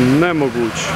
Nemo Łódź.